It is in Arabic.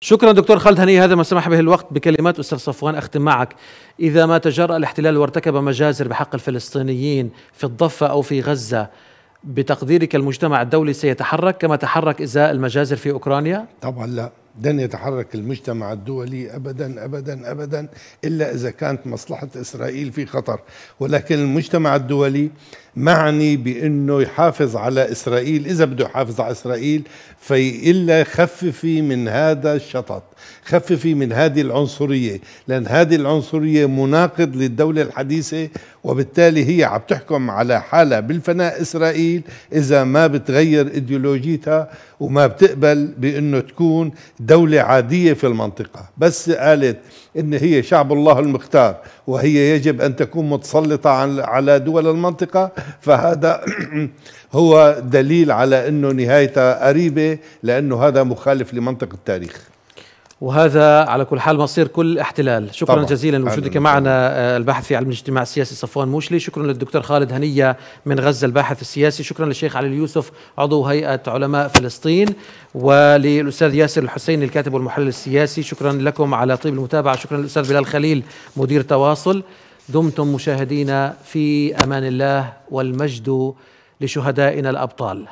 شكرا دكتور خالد هني هذا ما سمح به الوقت بكلمات أستاذ صفوان أختم معك إذا ما تجرأ الاحتلال وارتكب مجازر بحق الفلسطينيين في الضفة أو في غزة بتقديرك المجتمع الدولي سيتحرك كما تحرك إزاء المجازر في أوكرانيا؟ طبعا لا لن يتحرك المجتمع الدولي ابدا ابدا ابدا إلا إذا كانت مصلحة إسرائيل في خطر ولكن المجتمع الدولي معني بأنه يحافظ على إسرائيل إذا بده يحافظ على إسرائيل فإلا خففي من هذا الشطط خففي من هذه العنصرية لأن هذه العنصرية مناقض للدولة الحديثة وبالتالي هي عم تحكم على حالها بالفناء إسرائيل إذا ما بتغير إيديولوجيتها وما بتقبل بأنه تكون دولة عادية في المنطقة. بس قالت إن هي شعب الله المختار وهي يجب أن تكون متسلطة على دول المنطقة فهذا هو دليل على أنه نهايتها قريبة لأنه هذا مخالف لمنطق التاريخ. وهذا على كل حال مصير كل احتلال. شكرا طبعا. جزيلا لوجودك معنا آه، الباحث في علم الاجتماع السياسي صفوان موشلي. شكرا للدكتور خالد هنية من غزة الباحث السياسي. شكرا للشيخ علي اليوسف عضو هيئة علماء فلسطين. وللأستاذ ياسر الحسيني الكاتب والمحلل السياسي. شكرا لكم على طيب المتابعة. شكرا للأستاذ بلال خليل مدير تواصل. دمتم مشاهدينا في أمان الله والمجد لشهدائنا الأبطال.